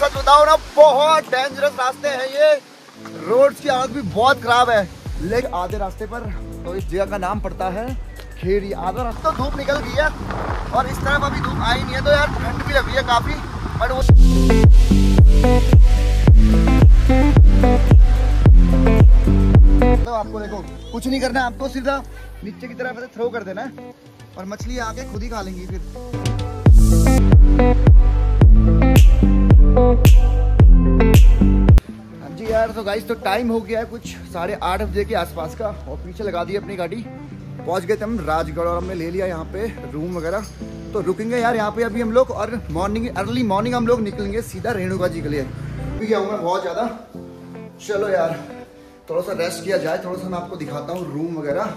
सच बताओ ना, बहुत डेंजरस रास्ते हैं ये। रोड की हालत भी बहुत खराब है। लेकिन आधे रास्ते पर तो इस जगह का नाम पड़ता है खेड़ी आधा रास्ता। तो धूप निकल गई है, और इस तरफ़ अभी धूप आई नहीं है तो यार ठंड भी लग है काफ़ी बट वो तो आपको देखो, कुछ नहीं करना आपको सीधा नीचे की तरफ़ थ्रो कर देना और मछली आके खुद ही खा लेंगी फिर। तो गाइस तो टाइम हो गया है कुछ साढ़े आठ बजे के आसपास का, और पीछे लगा दी अपनी गाड़ी। पहुँच गए थे हम राजगढ़ और हमने ले लिया यहाँ पे रूम वगैरह। तो रुकेंगे यार यहाँ पे अभी हम लोग, और मॉर्निंग अर्ली मॉर्निंग हम लोग निकलेंगे सीधा रेणुका जी के लिए। गया हूँ बहुत ज़्यादा। चलो यार, थोड़ा सा रेस्ट किया जाए, थोड़ा सा मैं आपको दिखाता हूँ रूम वगैरह।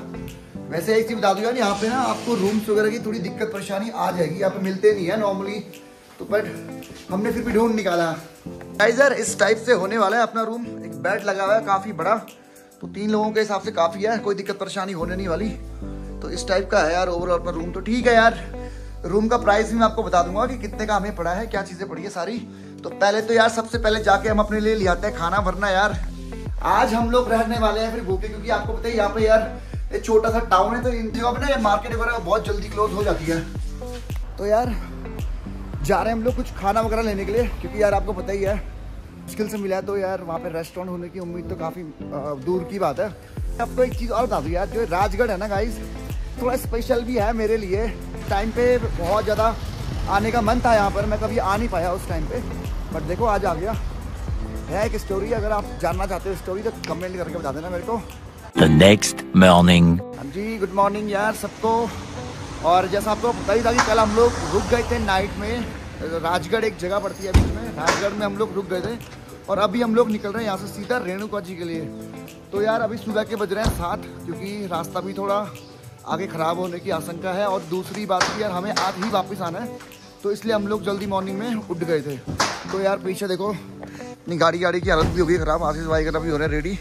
वैसे एक चीज़ बता दूँ यार, यहाँ पे ना आपको रूम्स वगैरह की थोड़ी दिक्कत, परेशानी आ जाएगी। यहाँ पे मिलते नहीं है नॉर्मली तो बट हमने फिर भी ढूंढ निकाला। गाइजर इस टाइप से होने वाला है। अपना रूम एक बेड लगा हुआ है, काफ़ी बड़ा। तो तीन लोगों के हिसाब से काफ़ी है, कोई दिक्कत परेशानी होने नहीं वाली। तो इस टाइप का है यार ओवरऑल अपना रूम तो ठीक है यार रूम का प्राइस भी मैं आपको बता दूँगा कि कितने का हमें पड़ा है, क्या चीज़ें पड़ी है सारी। तो पहले तो यार, सबसे पहले जाके हम अपने लिए ले आते हैं खाना भरना यार, आज हम लोग रहने वाले हैं फिर भूखे, क्योंकि आपको पता है, यहाँ पे यार एक छोटा सा टाउन है तो इन जगह पे मार्केट वगैरह बहुत जल्दी क्लोज हो जाती है। तो यार जा रहे हैं हम लोग कुछ खाना वगैरह लेने के लिए क्योंकि यार आपको पता ही है मुश्किल से मिला है तो यार वहाँ पे रेस्टोरेंट होने की उम्मीद तो काफ़ी दूर की बात है। आपको एक चीज़ और बता दूँ यार जो राजगढ़ है ना गाइस थोड़ा स्पेशल भी है मेरे लिए। टाइम पे बहुत ज़्यादा आने का मन था यहाँ पर मैं कभी आ नहीं पाया उस टाइम पे। बट देखो आज आ गया। है एक स्टोरी अगर आप जानना चाहते हो स्टोरी तो कमेंट करके बता देना मेरे को। The next morning. हाँ जी गुड मॉर्निंग यार सबको। और जैसा आपको पता ही था कि कल हम लोग रुक गए थे नाइट में, राजगढ़ एक जगह पड़ती है बीच में, राजगढ़ में हम लोग रुक गए थे। और अभी हम लोग निकल रहे हैं यहाँ से सीधा रेणुका जी के लिए। तो यार अभी सुबह के बज रहे हैं सात, क्योंकि रास्ता भी थोड़ा आगे ख़राब होने की आशंका है। और दूसरी बात भी यार हमें आज ही वापस आना है तो इसलिए हम लोग जल्दी मॉर्निंग में उठ गए थे। तो यार पीछे देखो अपनी गाड़ी गाड़ी की हालत भी हो गई ख़राब आशीष भाई वगैरह भी हो रहे हैं रेडी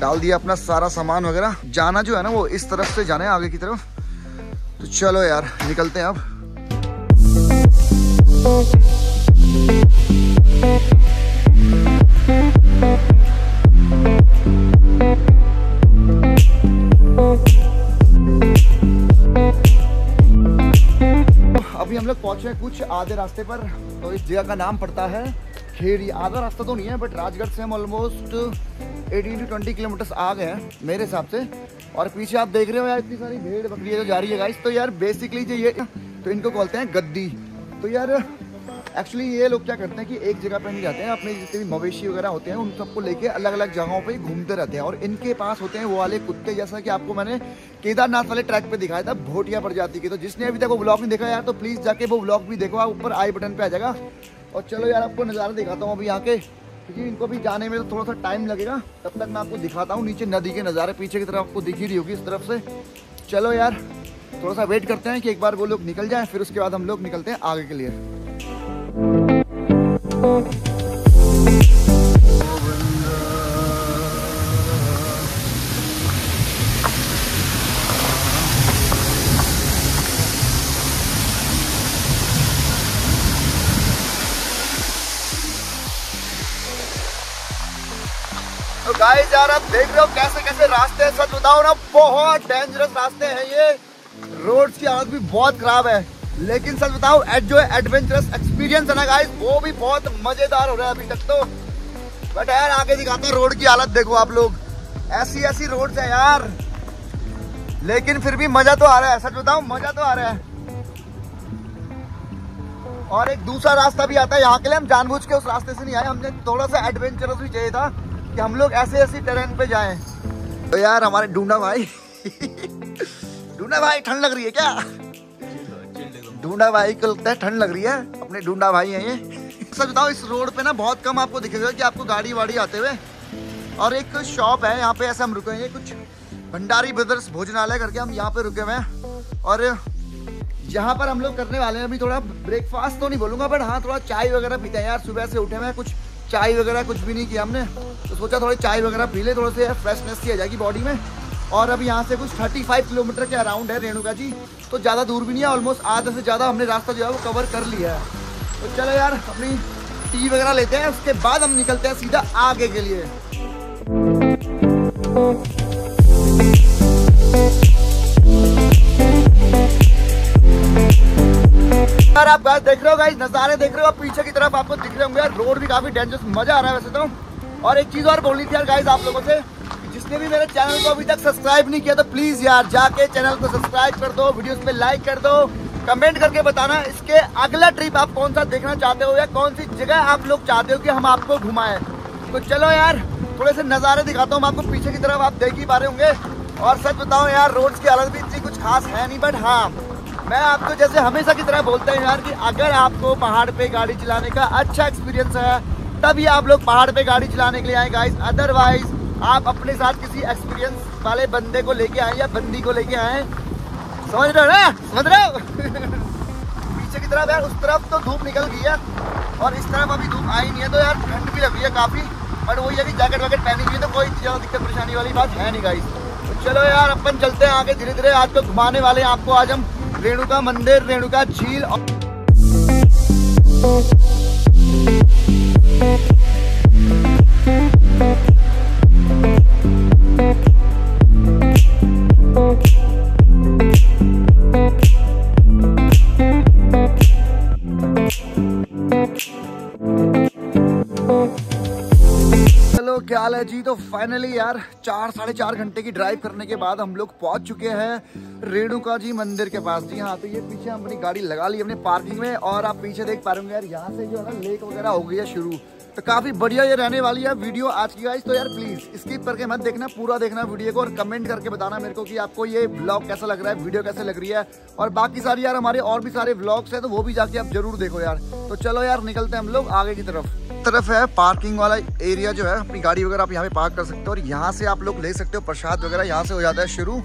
डाल दिया अपना सारा सामान वगैरह। जाना जो है ना वो इस तरफ़ से जाना है आगे की तरफ़। तो चलो यार, निकलते हैं अब। अभी हम लोग पहुँचे हैं कुछ आधे रास्ते पर तो इस जगह का नाम पड़ता है खेड़ी। आधा रास्ता तो नहीं है बट राजगढ़ से हम ऑलमोस्ट 18 टू 20 किलोमीटर्स आ गए हैं, मेरे हिसाब से। और पीछे आप देख रहे हो यार इतनी सारी भेड़ बकरियाँ जो जा रही है गाइस तो यार बेसिकली जो ये तो इनको बोलते हैं गद्दी। तो यार एक्चुअली ये लोग क्या करते हैं कि एक जगह पे नहीं जाते हैं, अपने जितने भी मवेशी वगैरह होते हैं, उन सबको लेके अलग अलग जगहों पे घूमते रहते हैं। और इनके पास होते हैं वो वाले कुत्ते, जैसा कि आपको मैंने केदारनाथ वाले ट्रैक पे दिखाया था, भोटिया प्रजाति की। तो जिसने अभी तक वो ब्लॉग नहीं देखा यार तो प्लीज़ जाके वो ब्लॉग भी देखो, आप ऊपर आई बटन पे आ जाएगा। और चलो यार, आपको नज़ारा दिखाता हूँ अभी यहाँ के। क्योंकि इनको भी जाने में तो थोड़ा सा टाइम लगेगा। तब तक मैं आपको दिखाता हूँ, नीचे नदी के नज़ारे पीछे की तरफ़ आपको दिख ही रही होगी इस तरफ़ से। चलो यार, थोड़ा सा वेट करते हैं कि एक बार वो लोग निकल जाएँ, फिर उसके बाद हम लोग निकलते हैं आगे के लिए। यार, आप देख रहे हो कैसे कैसे रास्ते हैं? सच बताओ ना, बहुत डेंजरस रास्ते हैं ये। रोड की हालत भी बहुत खराब है। लेकिन सच बताओ जो एडवेंचरस एक्सपीरियंस है ना गाइस वो भी बहुत मज़ेदार हो रहा है अभी तक तो। बट यार, आगे दिखाता हूँ रोड की हालत, देखो आप लोग। ऐसी ऐसी रोड है यार। लेकिन फिर भी मज़ा तो आ रहा है, सच बताओ मज़ा तो आ रहा है। और एक दूसरा रास्ता भी आता है, यहाँ के लिए हम जानबूझ के उस रास्ते से नहीं आए। हमने थोड़ा सा एडवेंचरस भी चाहिए था। कि हम लोग ऐसे ऐसे ट्रेन पे जाएँ। तो यार, हमारे ढूंढा भाई। ढूंढा भाई, ठंड लग रही है क्या? ढूंढा भाई को लगता है ठंड लग रही है। अपने ढूंढा भाई हैं ये। सच बताओ इस रोड पे ना बहुत कम आपको दिखेगा कि आपको गाड़ी वाड़ी आते हुए। और एक शॉप है, यहाँ पे ऐसे हम रुके हैं। कुछ भंडारी ब्रदर्स भोजनालय करके हम यहाँ पे रुके हुए हैं। और यहाँ पर हम लोग करने वाले हैं अभी थोड़ा ब्रेकफास्ट तो नहीं बोलूँगा बट हाँ थोड़ा चाय वगैरह पीते हैं। यार, सुबह से उठे हुए कुछ चाय वगैरह कुछ भी नहीं किया हमने। तो सोचा थोड़ी चाय वगैरह पी ले, थोड़े से फ्रेशनेस की आ जाएगी बॉडी में। और अब यहाँ से कुछ 35 किलोमीटर के अराउंड है रेणुका जी। तो ज़्यादा दूर भी नहीं है ऑलमोस्ट आधा से ज़्यादा हमने रास्ता जो है वो कवर कर लिया है। तो चलो यार, अपनी टी वगैरह लेते हैं, उसके बाद हम निकलते हैं सीधा आगे के लिए। यार, आप गाइस देख रहे हो गाइस नजारे देख रहे हो, पीछे की तरफ़ आपको दिख रहे होंगे यार, रोड भी काफ़ी डेंजरस मज़ा आ रहा है वैसे तो। और एक चीज़ और बोलनी थी यार गाइस आप लोगों से जिसने भी मेरे चैनल को अभी तक सब्सक्राइब नहीं किया तो प्लीज़ यार जाके चैनल को सब्सक्राइब कर दो वीडियोस पे लाइक कर दो कमेंट करके बताना, इसके अगला ट्रिप आप कौन सा देखना चाहते हो या कौन सी जगह आप लोग चाहते हो कि हम आपको घुमाएँ। तो चलो यार, थोड़े से नज़ारे दिखाता हूँ आपको पीछे की तरफ़ आप देख ही पा रहे होंगे। और सच बताओ यार, रोड्स की हालत भी इतनी कुछ खास है नहीं बट हाँ मैं आपको जैसे हमेशा की तरह बोलता हूँ यार कि अगर आपको पहाड़ पे गाड़ी चलाने का अच्छा एक्सपीरियंस है, तभी आप लोग पहाड़ पे गाड़ी चलाने के लिए आए गाइस अदरवाइज़ आप अपने साथ किसी एक्सपीरियंस वाले बंदे को लेके आए या बंदी को लेके आए। समझ रहे हो ना? समझ रहे हो? पीछे की तरफ़ यार, उस तरफ़ तो धूप निकल गई है और इस तरफ़ अभी धूप आई नहीं है तो यार ठंड भी लग रही है काफ़ी। बट वही अभी जैकेट वैकेट पहनी हुई है तो कोई ज़्यादा दिक्कत परेशानी वाली बात है नहीं गाइस तो चलो यार, अपन चलते हैं आगे धीरे धीरे आज को घुमाने वाले हैं आपको। आज हम रेणुका मंदिर रेणुका झील और जी तो फाइनली यार, चार, साढ़े चार घंटे की ड्राइव करने के बाद हम लोग पहुँच चुके हैं रेणुका जी मंदिर के पास। जी हाँ तो ये पीछे हम अपनी गाड़ी लगा ली अपने पार्किंग में और आप पीछे देख पा रहे यार, यहाँ से जो है लेक वगैरह हो गई है शुरू। तो काफ़ी बढ़िया ये रहने वाली है वीडियो आज की गाइस तो यार प्लीज़ स्किप करके मत देखना, पूरा देखना वीडियो को और कमेंट करके बताना मेरे को कि आपको ये ब्लॉग कैसा लग रहा है वीडियो कैसे लग रही है। और बाकी सारी यार हमारे और भी सारे ब्लॉग्स है तो वो भी जाके आप ज़रूर देखो यार। तो चलो यार, निकलते हैं हम लोग आगे की तरफ़। तरफ़ है पार्किंग वाला एरिया जो है, अपनी गाड़ी वगैरह आप यहाँ पे पार्क कर सकते हो और यहाँ से आप लोग ले सकते हो, प्रसाद वगैरह यहाँ से हो जाता है शुरू।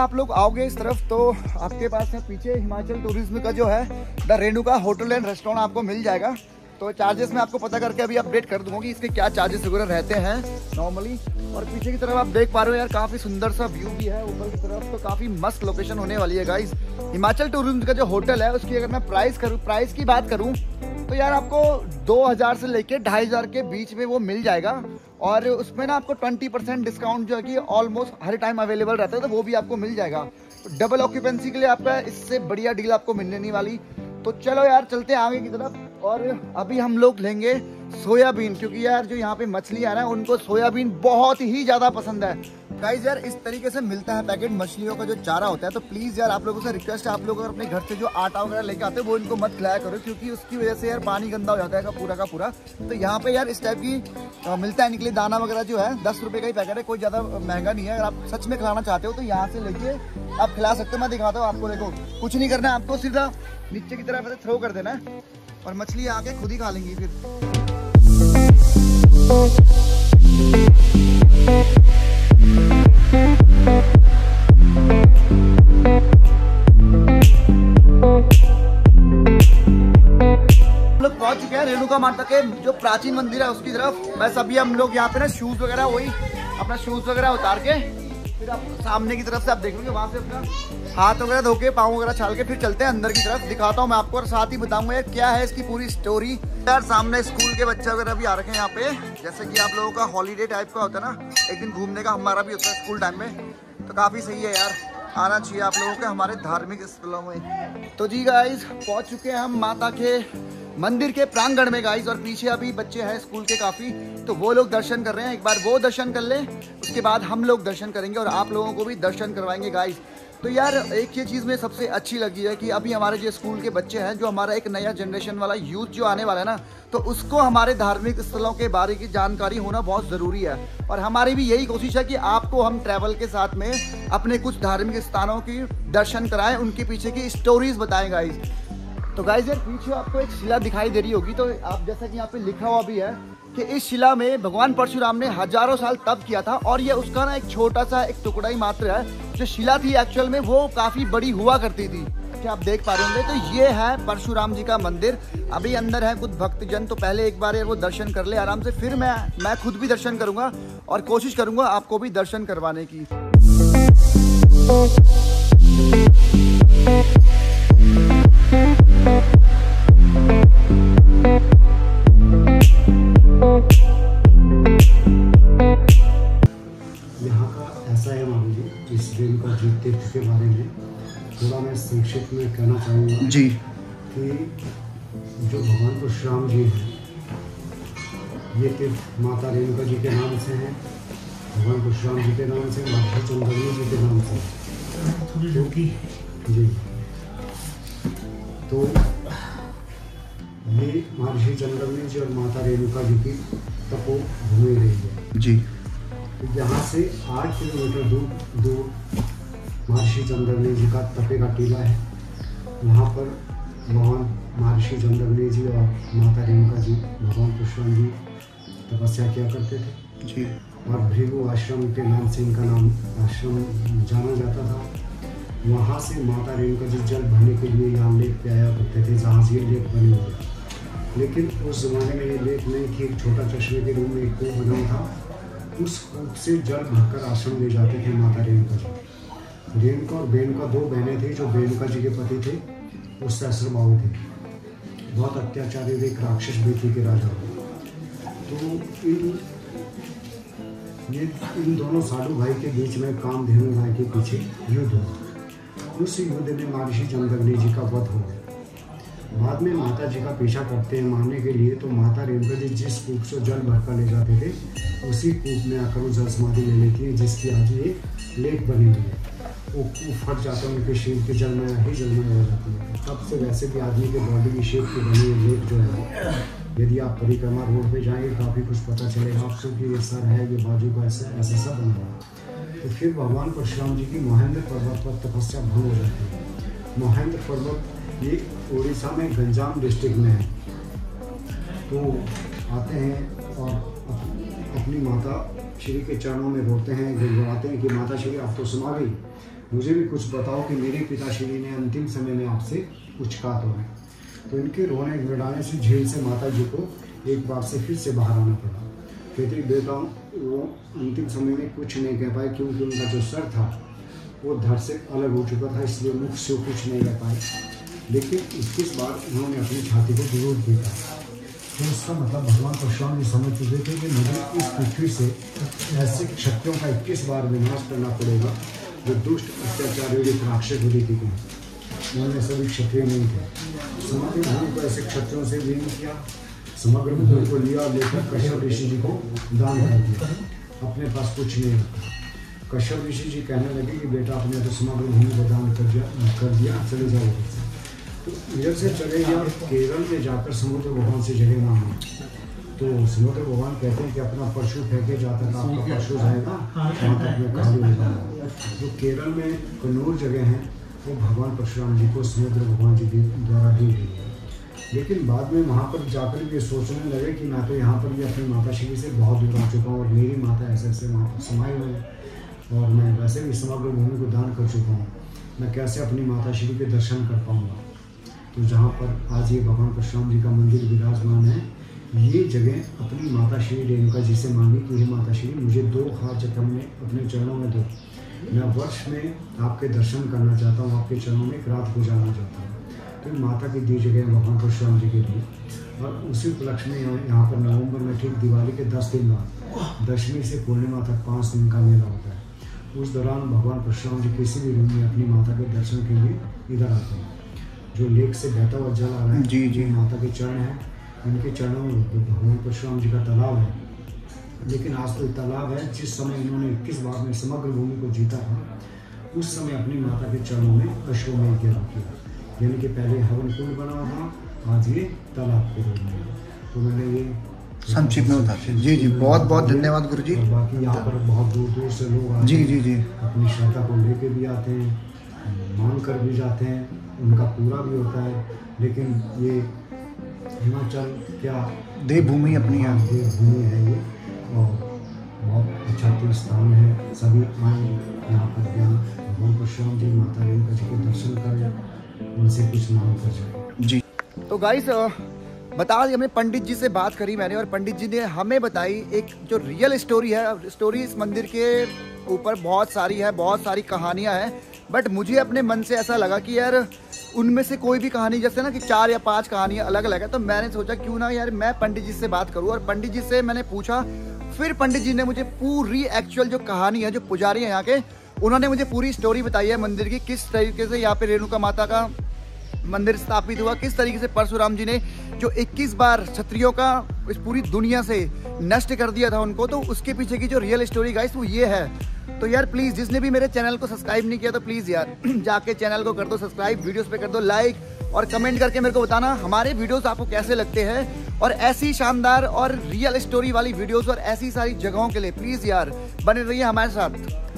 आप लोग आओगे इस तरफ़ तो आपके पास है पीछे हिमाचल टूरिज़्म का जो है, the Renuka hotel and restaurant आपको मिल जाएगा। तो चार्जेस मैं आपको पता करके अभी अपडेट कर दूँगा कि इसके क्या चार्जेस वगैरह रहते हैं नॉर्मली और पीछे की तरफ़ आप देख पा रहे हो यार, काफ़ी सुंदर सा व्यू भी है ऊपर की तरफ़ तो काफ़ी मस्त लोकेशन होने वाली है गाइस हिमाचल टूरिज़्म का जो होटल है, उसकी अगर मैं प्राइस करूँ प्राइस की बात करूँ तो यार आपको 2000 से लेके ढाई हज़ार के बीच में वो मिल जाएगा। और उसमें ना आपको 20 परसेंट डिस्काउंट जो है कि ऑलमोस्ट हर टाइम अवेलेबल रहता है तो वो भी आपको मिल जाएगा। डबल ऑक्यूपेंसी के लिए आपका इससे बढ़िया डील आपको मिलने नहीं वाली। तो चलो यार, चलते हैं आगे की तरफ़। और अभी हम लोग लेंगे सोयाबीन, क्योंकि यार जो यहाँ पे मछली है, उनको सोयाबीन बहुत ही ज़्यादा पसंद है। गाइज़ यार, इस तरीके से मिलता है पैकेट मछलियों का जो चारा होता है तो प्लीज़ यार, आप लोगों से रिक्वेस्ट है, आप लोग अपने घर से जो आटा वगैरह लेके आते हैं, वो इनको मत खिलाया करो, क्योंकि उसकी वजह से यार पानी गंदा हो जाता है, का पूरा का पूरा। तो यहाँ पे यार इस टाइप की मिलता है निकले दाना वगैरह जो है, दस रुपये का ही पैकेट है, कोई ज़्यादा महँगा नहीं है। अगर आप सच में खिलाना चाहते हो तो यहाँ से लेके आप खिला सकते हो, मैं दिखाता हूँ आपको, देखो, कुछ नहीं करना आपको सीधा नीचे की तरफ़ थ्रो कर देना और मछली आके खुद ही खा लेंगी फिर। के जो प्राचीन मंदिर है उसकी तरफ़। बस अभी हम लोग यहाँ पे ना शूज़ वगैरह वही अपना शूज़ वगैरह उतार के, फिर आप सामने की तरफ़ से आप देखेंगे वहाँ से अपना हाथ वगैरह धो के, पाँव वगैरह छाल के, फिर चलते हैं अंदर की तरफ़। दिखाता हूँ मैं आपको और साथ ही बताऊँगा क्या है इसकी पूरी स्टोरी यार सामने स्कूल के बच्चे वगैरह भी आ रखे हैं यहाँ पे। जैसे कि आप लोगों का हॉलीडे टाइप का होता है ना, एक दिन घूमने का हमारा भी होता है स्कूल टाइम में। तो काफ़ी सही है यार, आना चाहिए आप लोगों के, हमारे धार्मिक स्थलों में। तो जी गाइज़ पहुँच चुके हैं हम माता के मंदिर के प्रांगण में गाइस और पीछे अभी बच्चे हैं स्कूल के काफ़ी तो वो लोग दर्शन कर रहे हैं। एक बार वो दर्शन कर ले, उसके बाद हम लोग दर्शन करेंगे और आप लोगों को भी दर्शन करवाएँगे गाइस तो यार, एक ये चीज़ में सबसे अच्छी लगी है कि अभी हमारे जो स्कूल के बच्चे हैं, जो हमारा एक नया जनरेशन वाला यूथ जो आने वाला है ना तो उसको हमारे धार्मिक स्थलों के बारे की जानकारी होना बहुत ज़रूरी है। और हमारी भी यही कोशिश है कि आपको हम ट्रैवल के साथ में अपने कुछ धार्मिक स्थानों की दर्शन कराएँ, उनके पीछे की स्टोरीज बताएँ गाइज़ तो गाइज़ यार, पीछे आपको एक शिला दिखाई दे रही होगी। तो आप, जैसा कि यहाँ पे लिखा हुआ भी है कि इस शिला में भगवान परशुराम ने हज़ारों साल तप किया था और ये उसका ना एक छोटा सा एक टुकड़ा ही मात्र है। जो शिला थी एक्चुअल में, वो काफ़ी बड़ी हुआ करती थी। कि आप देख पा रहे होंगे? तो ये है परशुराम जी का मंदिर। अभी अंदर है कुछ भक्तजन तो पहले एक बार वो दर्शन कर ले। आराम से फिर मैं मैं खुद भी दर्शन करूँगा और कोशिश करूँगा आपको भी दर्शन करवाने की। के बारे में थोड़ा मैं संक्षिप्त में कहना चाहूँगा जी। कि जो भगवान तो परशुराम जी हैं ये तीर्थ माता रेणुका जी के नाम से हैं भगवान तो परशुराम जी के नाम से माता चंद्रनी जी के नाम से क्योंकि जी। तो ये महर्षि चंद्रनी जी और माता रेणुका जी की तपो भूमि रही है। जी। तो यहाँ से आठ किलोमीटर दूर दूर महर्षि चंद्रनी जी का तपे का टीला है। वहाँ पर भगवान महर्षि चंद्रनी जी और माता रेणुका जी भगवान परशुराम जी तपस्या किया करते थे। जी। और भृगु आश्रम के नाम से इनका नाम आश्रम जाना जाता था। वहाँ से माता रेणुका जी जल भरने के लिए यहाँ लेक पे आया करते थे, जहाँ से ये लेक बने हुए हैं। लेकिन उस जमाने में ये लेक नहीं थी, एक छोटा चश्मे के रूप में एक कूप बना था। उस कूप से जल भरकर आश्रम ले जाते थे माता रेणुका जी। रेणुका और बेनुका दो बहनें थी, जो बेनुका जी के पति थे, वो सहस्रबाहु थे। बहुत अत्याचारी वे एक राक्षस बेटी के राजा। तो इन, ये इन दोनों साधु भाई के बीच में कामधेनु गाय के पीछे युद्ध हुआ। उस युद्ध में महर्षि चंद्रग्नि जी का वध हो गया। बाद में माता जी का पीछा करते हैं मारने के लिए तो माता रेणुका जी जिस कूप से जल भरकर ले जाते थे, उसी कूप में आकर वो जल समाधि ले लेती है, जिसकी आज ये लेक बनी हुई है। वो कूप फट जाता है, उनके शरीर के जल में ही जल में हो जाती है। तब से वैसे भी आदमी के बॉडी की शेप की बनी हुई लेक जो है, यदि आप परिक्रमा रोड पे जाएँगे, काफ़ी कुछ पता चलेगा। आपको कि ये सर है, ये बाजू का ऐसा ऐसा सब बना हुआ है। तो फिर भगवान परशुराम जी की महेंद्र पर्वत पर तपस्या भंग हो जाती है। महेंद्र पर्वत ये उड़ीसा में गंजाम डिस्ट्रिक्ट में है। तो आते हैं और अपनी माता श्री के चरणों में रोते हैं, गिड़गिड़ाते हैं कि माता श्री, आप तो सुना गई। मुझे भी कुछ बताओ कि मेरे पिता श्री ने अंतिम समय में आपसे कुछ कहा तो है। तो इनके रोने गिड़ाने से झील से माता जी को एक बार से फिर से बाहर आना पड़ा। कहती बेटा वो अंतिम समय में कुछ नहीं कह पाए क्योंकि उनका जो सर था, वो धड़ से अलग हो चुका था, इसलिए मुख से कुछ नहीं कह पाए। लेकिन इक्कीस बार उन्होंने अपनी छाती को ज़रूर पीटा तो इसका मतलब भगवान परशुराम जी समझ चुके थे कि मुझे इस पृथ्वी से ऐसे क्षत्रियों का इक्कीस बार विनाश करना पड़ेगा, जो दुष्ट, अत्याचारी एक राक्षस होती थी। उनमें सभी क्षत्रिय नहीं थे समग्र भूमि को ऐसे क्षत्रियों से विलीन किया समग्र भूमि को लिया और लेकर कश्यप ऋषि जी को दान कर दिया। अपने पास कुछ नहीं रखा। कश्यप ऋषि जी कहने लगे कि बेटा आपने तो समग्र भूमि को दान कर दिया कर दिया चले जाओ तो इधर से चले गए और केरल में जाकर समुद्र भगवान से जगह मांगी। तो समुद्र भगवान कहते हैं कि अपना परशु फेंके जहाँ तक आपका परशु जाएगा वहाँ तक मैं खाली हो जाऊँगा। जो केरल में कन्नूर जगह है वो भगवान परशुराम जी को समुद्र भगवान जी के द्वारा दी गई। है लेकिन बाद में वहाँ पर जाकर ये सोचने लगे कि मैं तो यहाँ पर भी अपनी माता श्री से बहुत दूर आ चुका हूँ और मेरी माता ऐसे ऐसे वहाँ पर समाये हुए और मैं वैसे भी समग्र भूमि को दान कर चुका हूँ। मैं कैसे अपनी माता श्री के दर्शन कर पाऊँगा? तो जहाँ पर आज ये भगवान परशुराम जी का मंदिर विराजमान है, ये जगह अपनी माता श्री रेणुका जी से मांगी कि हे माता श्री मुझे दो हाथ जख्म में अपने चरणों में दो। मैं वर्ष में आपके दर्शन करना चाहता हूँ, आपके चरणों में एक रात गुजारना चाहता हूँ। ये माता की दी जगह भगवान परशुराम जी के लिए और उसी उपलक्ष्य में यहाँ यहाँ पर नवंबर में ठीक दिवाली के दस दिन बाद दशमी से पूर्णिमा तक पाँच दिन का मेला होता है। उस दौरान भगवान परशुराम जी किसी भी रूम में अपनी माता के दर्शन के लिए इधर आते हैं। जो लेक से बहता हुआ जल आ रहा है जी, जी। माता के चरण हैं। इनके चरणों में तो भगवान परशुराम जी का तालाब है। लेकिन आज तो तालाब है जिस समय इन्होंने इक्कीस बार में समग्र भूमि को जीता था उस समय अपनी माता के चरणों में अश्वमेध गिरा किया। यानी कि पहले हवन कुंड बना हुआ था आज ये तालाब के रूप में। तो मैंने ये संक्षिप्त में बताते जी जी बहुत बहुत धन्यवाद गुरु जी बाकी यहाँ पर बहुत दूर दूर से लोग आते जी जी जी। अपनी श्रद्धा को लेके भी आते हैं मांग कर भी जाते हैं उनका पूरा भी होता है। लेकिन ये हिमाचल क्या देवभूमि अपनी यहाँ देवभूमि है ये और बहुत अच्छा तीर्थ स्थान है। सभी आए यहाँ पर ज्ञान भगवान परशुराम जी माता रेणुका जी के दर्शन करें उनसे कुछ मांग कर जाए। जी। तो गाइस बता दी हमने, पंडित जी से बात करी मैंने और पंडित जी ने हमें बताई एक जो रियल स्टोरी है स्टोरी इस मंदिर के ऊपर बहुत सारी है, बहुत सारी कहानियाँ हैं। बट मुझे अपने मन से ऐसा लगा कि यार, उनमें से कोई भी कहानी, जैसे ना कि चार या पाँच कहानियाँ अलग अलग है तो मैंने सोचा क्यों ना यार मैं पंडित जी से बात करूँ। और पंडित जी से मैंने पूछा, फिर पंडित जी ने मुझे पूरी एक्चुअल जो कहानी है, जो पुजारी है यहाँ के उन्होंने मुझे पूरी स्टोरी बताई है मंदिर की, किस तरीके से यहाँ पे रेणुका माता का मंदिर स्थापित हुआ, किस तरीके से परशुराम जी ने जो 21 बार क्षत्रियों का इस पूरी दुनिया से नष्ट कर दिया था उनको तो उसके पीछे की जो रियल स्टोरी गाइस वो ये है। तो यार प्लीज़ जिसने भी मेरे चैनल को सब्सक्राइब नहीं किया तो प्लीज़ यार, जाके चैनल को कर दो सब्सक्राइब वीडियोस पे कर दो लाइक और कमेंट करके मेरे को बताना हमारे वीडियोस आपको कैसे लगते हैं और ऐसी शानदार और रियल स्टोरी वाली वीडियोस और ऐसी सारी जगहों के लिए प्लीज़ यार, बने रहिए हमारे साथ।